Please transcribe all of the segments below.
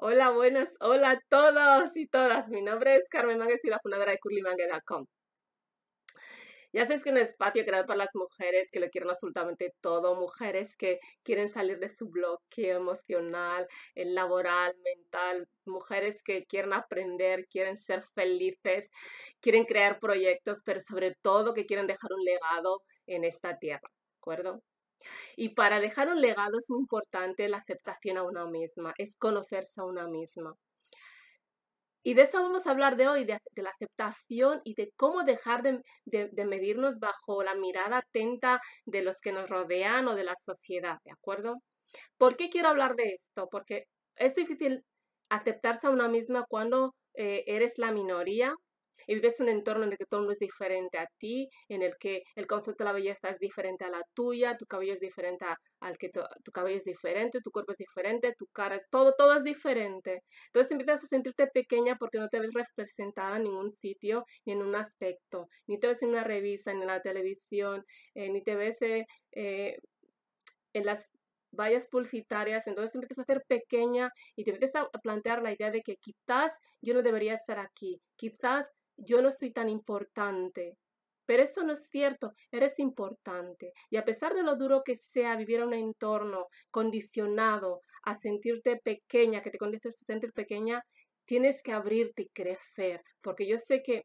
Hola, buenas, hola a todos y todas. Mi nombre es Carmen Mangue, soy la fundadora de curlymangue.com. Ya sabes que un espacio creado para las mujeres que lo quieren absolutamente todo, mujeres que quieren salir de su bloqueo emocional, laboral, mental, mujeres que quieren aprender, quieren ser felices, quieren crear proyectos, pero sobre todo que quieren dejar un legado en esta tierra, ¿de acuerdo? Y para dejar un legado es muy importante la aceptación a una misma, es conocerse a una misma. Y de eso vamos a hablar de hoy, de, la aceptación y de cómo dejar de, de, medirnos bajo la mirada atenta de los que nos rodean o de la sociedad, ¿de acuerdo? ¿Por qué quiero hablar de esto? Porque es difícil aceptarse a una misma cuando eh, eres la minoría y vives un entorno en el que todo mundo es diferente a ti, en el que el concepto de la belleza es diferente a la tuya, tu cabello es diferente al que tu, cabello es diferente, tu cuerpo es diferente, tu cara es todo, todo es diferente. Entonces empiezas a sentirte pequeña porque no te ves representada en ningún sitio ni en un aspecto, ni te ves en una revista, ni en la televisión, eh, ni te ves eh, eh, en las vallas publicitarias, entonces te empiezas a hacer pequeña y te empiezas a plantear la idea de que quizás yo no debería estar aquí, quizás yo no soy tan importante. Pero eso no es cierto, eres importante. Y a pesar de lo duro que sea vivir en un entorno condicionado a sentirte pequeña, que te a sentir pequeña, tienes que abrirte y crecer. Porque yo sé que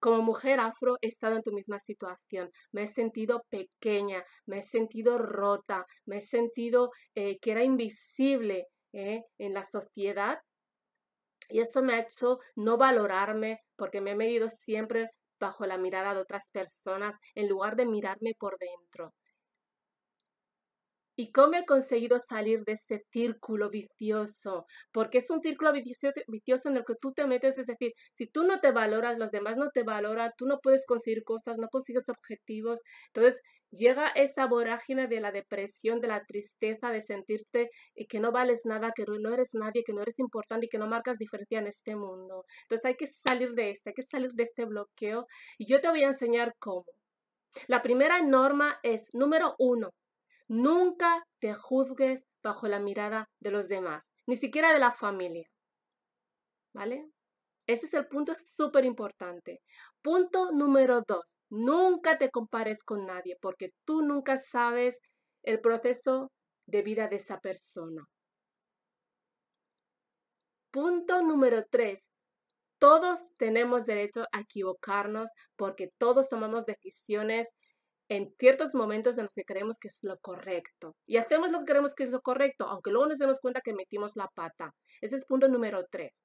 como mujer afro he estado en tu misma situación. Me he sentido pequeña, me he sentido rota, me he sentido eh, que era invisible eh, en la sociedad y eso me ha hecho no valorarme porque me he medido siempre bajo la mirada de otras personas en lugar de mirarme por dentro. ¿Y cómo he conseguido salir de ese círculo vicioso? Porque es un círculo vicioso, en el que tú te metes, es decir, si tú no te valoras, los demás no te valoran, tú no puedes conseguir cosas, no consigues objetivos. Entonces llega esa vorágine de la depresión, de la tristeza, de sentirte que no vales nada, que no eres nadie, que no eres importante y que no marcas diferencia en este mundo. Entonces hay que salir de este, hay que salir de este bloqueo y yo te voy a enseñar cómo. La primera norma es, número uno, Nunca te juzgues bajo la mirada de los demás, ni siquiera de la familia. ¿Vale? Ese es el punto súper importante. Punto número dos, nunca te compares con nadie porque tú nunca sabes el proceso de vida de esa persona. Punto número tres, todos tenemos derecho a equivocarnos porque todos tomamos decisiones en ciertos momentos en los que creemos que es lo correcto. Y hacemos lo que creemos que es lo correcto, aunque luego nos demos cuenta que metimos la pata. Ese es punto número tres.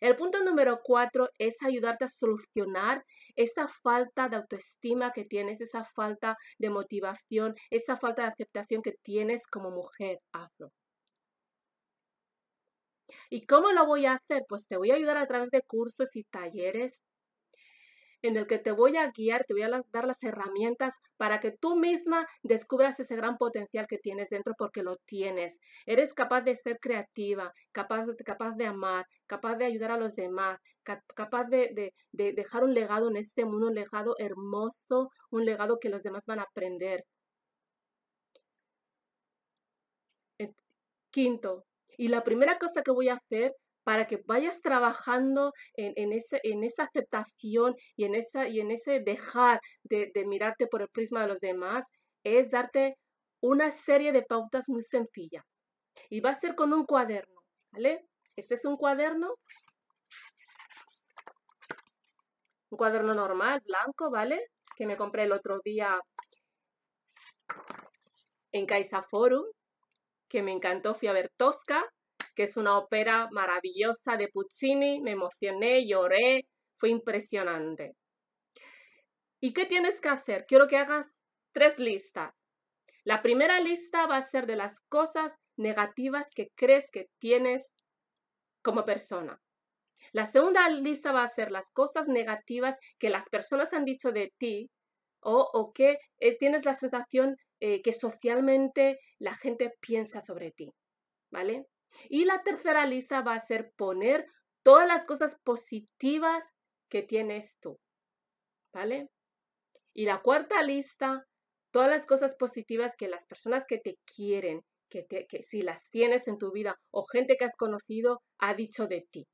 El punto número cuatro es ayudarte a solucionar esa falta de autoestima que tienes, esa falta de motivación, esa falta de aceptación que tienes como mujer afro. ¿Y cómo lo voy a hacer? Pues te voy a ayudar a través de cursos y talleres en el que te voy a guiar, te voy a dar las herramientas para que tú misma descubras ese gran potencial que tienes dentro porque lo tienes. Eres capaz de ser creativa, capaz, de amar, capaz de ayudar a los demás, capaz de, de dejar un legado en este mundo, un legado hermoso, un legado que los demás van a aprender. Quinto, y la primera cosa que voy a hacer para que vayas trabajando en, esa aceptación y en, esa, y en ese dejar de, mirarte por el prisma de los demás, es darte una serie de pautas muy sencillas. Y va a ser con un cuaderno, ¿vale? Este es un cuaderno. Un cuaderno normal, blanco, ¿vale? Que me compré el otro día en CaixaForum, que me encantó. Fui a ver Tosca que es una ópera maravillosa de Puccini, me emocioné, lloré, fue impresionante. ¿Y qué tienes que hacer? Quiero que hagas tres listas. La primera lista va a ser de las cosas negativas que crees que tienes como persona. La segunda lista va a ser las cosas negativas que las personas han dicho de ti o, que eh, tienes la sensación eh, que socialmente la gente piensa sobre ti. ¿Vale? Y la tercera lista va a ser poner todas las cosas positivas que tienes tú. ¿Vale? Y la cuarta lista, todas las cosas positivas que las personas que te quieren que, que si las tienes en tu vida o gente que has conocido ha dicho de ti.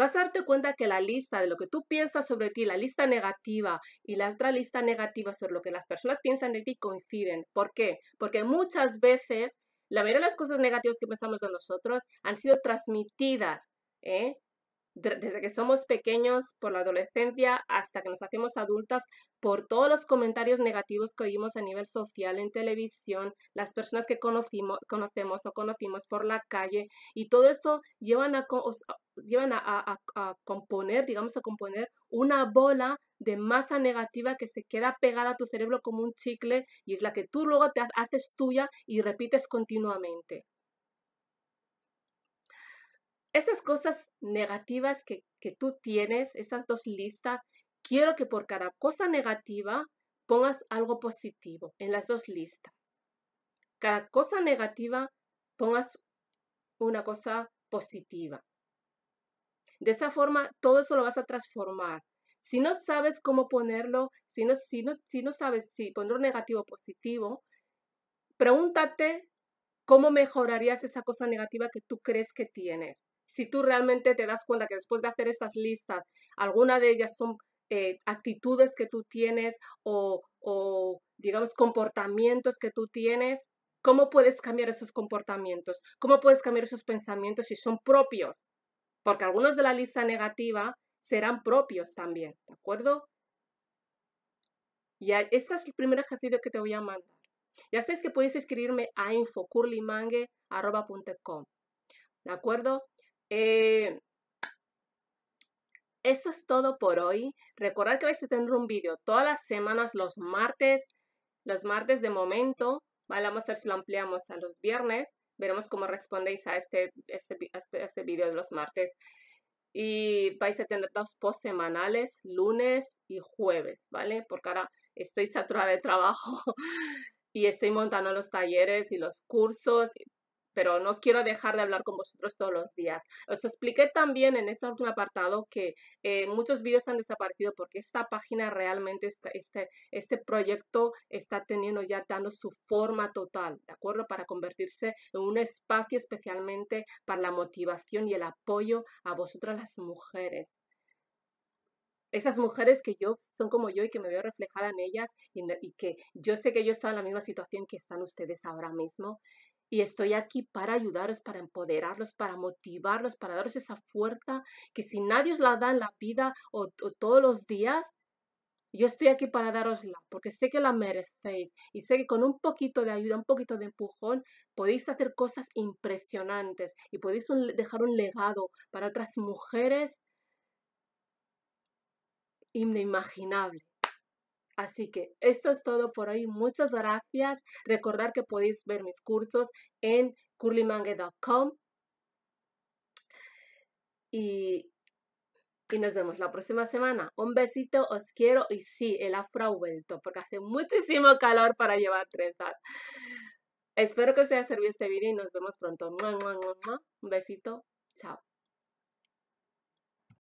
Vas a darte cuenta que la lista de lo que tú piensas sobre ti, la lista negativa y la otra lista negativa sobre lo que las personas piensan de ti coinciden. ¿Por qué? Porque muchas veces la mayoría de las cosas negativas que pensamos de nosotros han sido transmitidas ¿eh? Desde que somos pequeños, por la adolescencia, hasta que nos hacemos adultas, por todos los comentarios negativos que oímos a nivel social, en televisión, las personas que conocimos, conocemos o conocimos por la calle, y todo esto llevan a, llevan a, componer, digamos, a componer una bola de masa negativa que se queda pegada a tu cerebro como un chicle y es la que tú luego te haces tuya y repites continuamente. Esas cosas negativas que, que tú tienes, estas dos listas, quiero que por cada cosa negativa pongas algo positivo en las dos listas. Cada cosa negativa pongas una cosa positiva. De esa forma, todo eso lo vas a transformar. Si no sabes cómo ponerlo, si no, si no, si no sabes si ponerlo negativo o positivo, pregúntate cómo mejorarías esa cosa negativa que tú crees que tienes si tú realmente te das cuenta que después de hacer estas listas, alguna de ellas son eh, actitudes que tú tienes o, digamos, comportamientos que tú tienes, ¿cómo puedes cambiar esos comportamientos? ¿Cómo puedes cambiar esos pensamientos si son propios? Porque algunos de la lista negativa serán propios también, ¿de acuerdo? Y este es el primer ejercicio que te voy a mandar. Ya sabes que puedes escribirme a infocurlimangue.com. ¿De acuerdo? Eh, eso es todo por hoy. Recordad que vais a tener un vídeo todas las semanas, los martes, los martes de momento. Vamos a ver si lo ampliamos a los viernes. Veremos cómo respondéis a este, este, este, este vídeo de los martes. Y vais a tener dos post semanales, lunes y jueves, ¿vale? Porque ahora estoy saturada de trabajo y estoy montando los talleres y los cursos, pero no quiero dejar de hablar con vosotros todos los días. Os expliqué también en este último apartado que eh, muchos vídeos han desaparecido porque esta página realmente, este, este proyecto está teniendo ya dando su forma total, ¿de acuerdo? Para convertirse en un espacio especialmente para la motivación y el apoyo a vosotras las mujeres esas mujeres que yo son como yo y que me veo reflejada en ellas y, y, que yo sé que yo estoy en la misma situación que están ustedes ahora mismo y estoy aquí para ayudaros, para empoderarlos, para motivarlos, para daros esa fuerza que si nadie os la da en la vida o, todos los días, yo estoy aquí para darosla, porque sé que la merecéis y sé que con un poquito de ayuda, un poquito de empujón, podéis hacer cosas impresionantes y podéis dejar un legado para otras mujeres inimaginable. Así que esto es todo por hoy. Muchas gracias. Recordar que podéis ver mis cursos en curlymangue.com. Y, y nos vemos la próxima semana. Un besito, os quiero. Y sí, el afro ha vuelto porque hace muchísimo calor para llevar trenzas. Espero que os haya servido este vídeo y nos vemos pronto. Un besito. Chao.